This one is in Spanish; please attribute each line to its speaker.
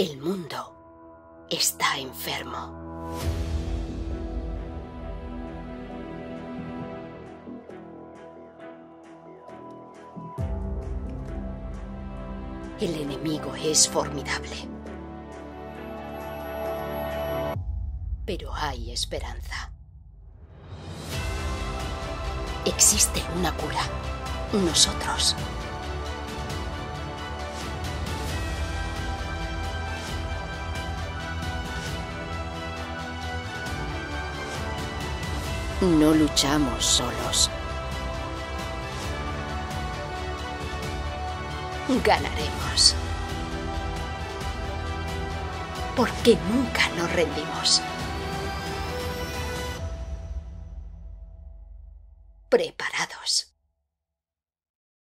Speaker 1: El mundo está enfermo. El enemigo es formidable. Pero hay esperanza. Existe una cura. Nosotros. No luchamos solos. Ganaremos. Porque nunca nos rendimos. Preparados.